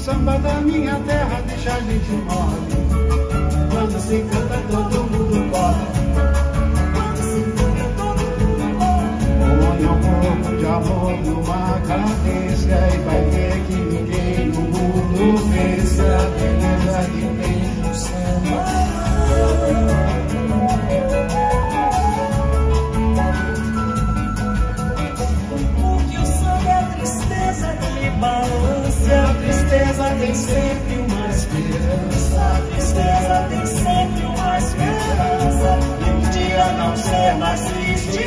samba da minha terra deixa a gente mole. Quando se canta todo mundo corre. Põe um pouco de amor numa cadência e vai ver que ninguém no mundo vence a beleza que tem no samba. Tristeza tem sempre uma esperança. A tristeza tem sempre uma esperança. E um dia não ser mais triste,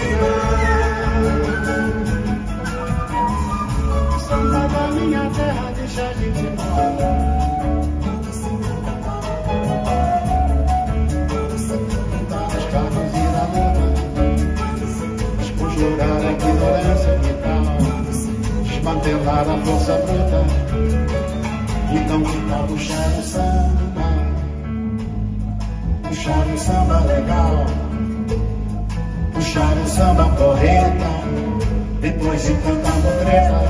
O samba da minha terra deixa a gente luta, esconjurar a ignorância vital, desmantelar a força bruta, então que puxar o samba, puxar o samba legal, puxar o samba porreta, depois de tanta mutreta,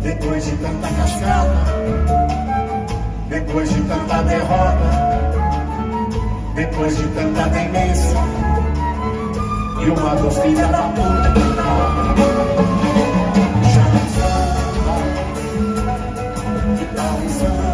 depois de tanta cascata, depois de tanta derrota depois de tanta demência e uma dos filha da puta. Que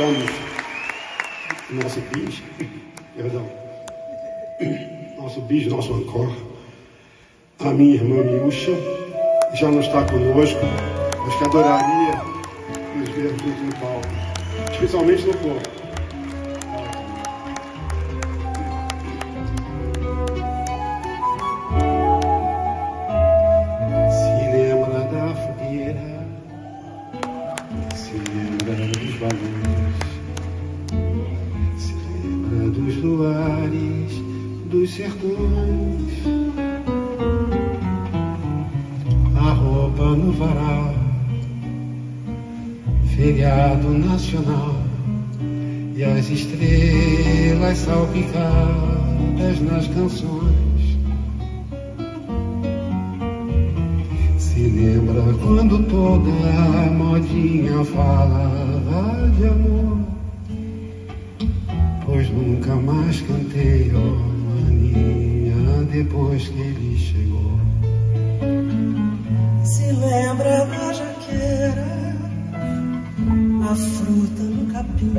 dedicamos nosso bis, perdão, nosso bis, nosso ancor, a minha irmã Miúcha, já não está conosco, mas que adoraria nos ver junto no palco, especialmente no palco. Sertões, a roupa no varal, feriado nacional e as estrelas salpicadas nas canções. Se lembra quando toda a modinha falava de amor? Pois nunca mais cantei, ó dia depois que ele chegou. Se lembra da jaqueira, a fruta no capim,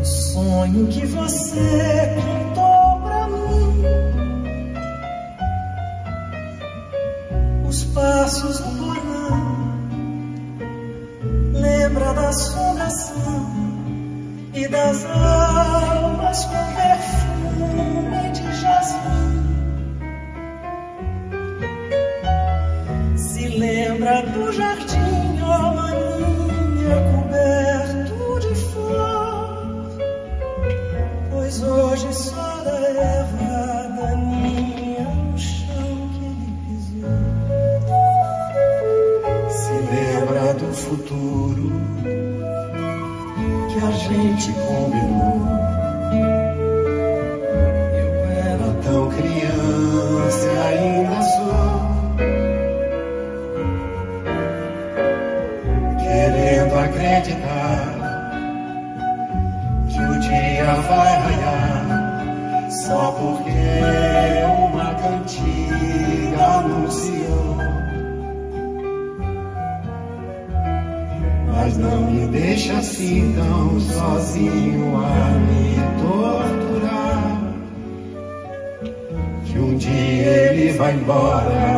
o sonho que você contou pra mim, os passos do porão. Lembra da assombração e das lágrimas. Pois hoje só da erva daninha no chão que ele pisou. Se lembra do futuro que a gente combinou. Sozinho a me torturar. Que um dia ele vai embora,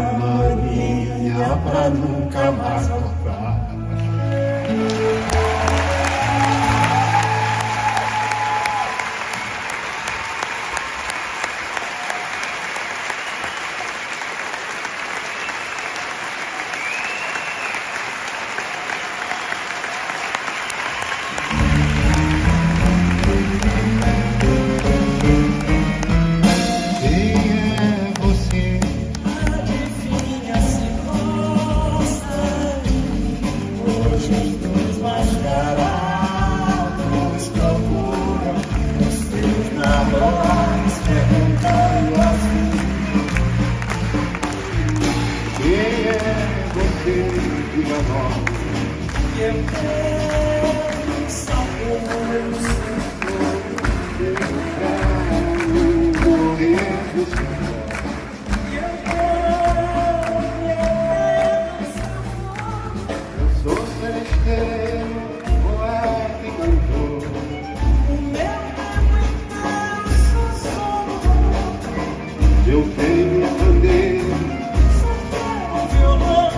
Violão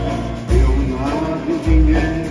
eu nado dinheiro.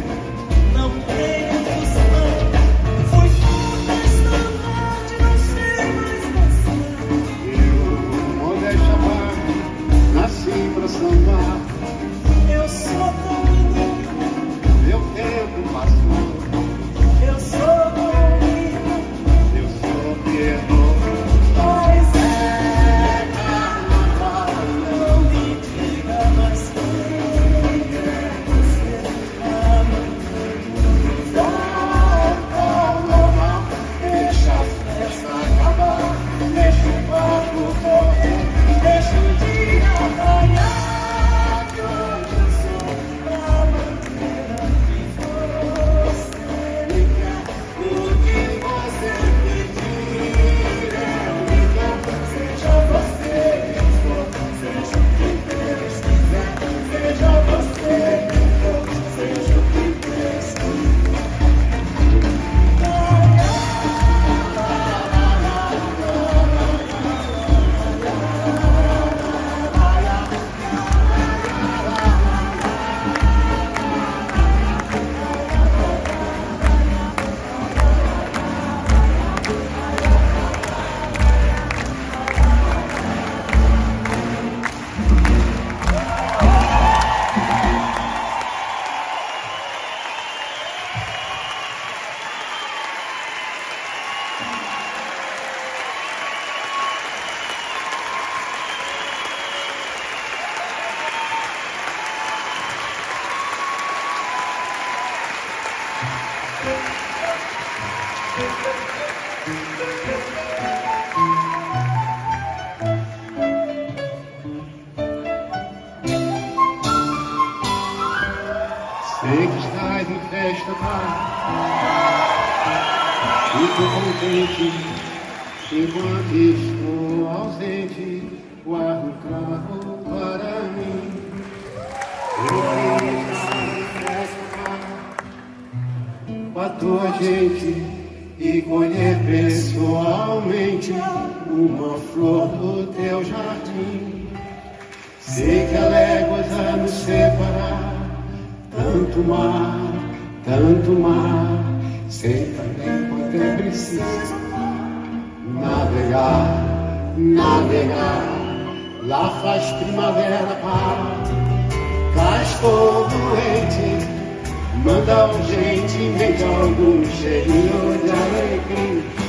Sei que estás em festa, Pai. Fico contente enquanto estou ausente. Guardo o carro para mim. Eu sei que em festa, Pai. Com a tua gente e colher pessoalmente uma flor do teu jardim. Sei que há léguas a nos separar. Tanto mar, tanto mar, sei também quanto é preciso navegar, navegar. Lá faz primavera para cá estou doente, manda urgentemente algum cheirinho de alegria.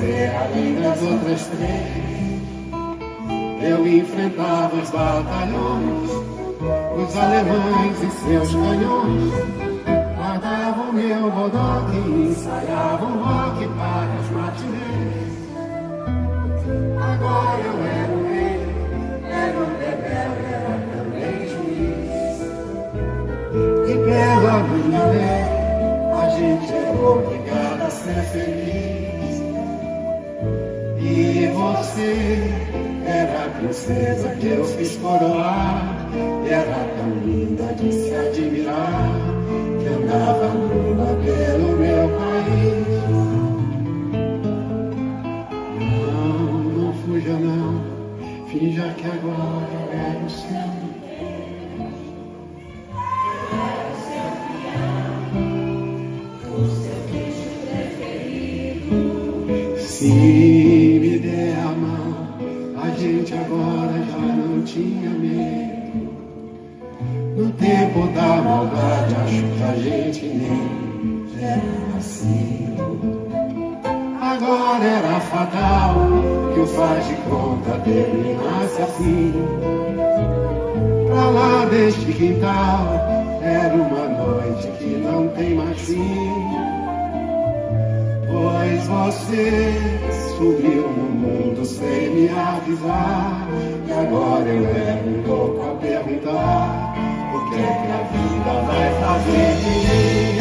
A além das outras três, eu enfrentava os batalhões, os alemães e seus canhões. Guardavam meu rodoque e ensaiavam rock para os matinês. Agora eu era o rei, era o rebelde, era também juiz. E pela minha lei, a gente é obrigada a ser feliz. E você era a princesa que eu fiz coroar. Era tão linda de se admirar que andava nua pelo meu país. Não, não fuja não, finja que agora é o céu. verdade acho que a gente nem era assim. Agora era fatal que o faz de conta terminasse assim. Pra lá deste quintal era uma noite que não tem mais fim. Pois você subiu no mundo sem me avisar. E agora eu era um louco a perguntar que a vida vai fazer de mim?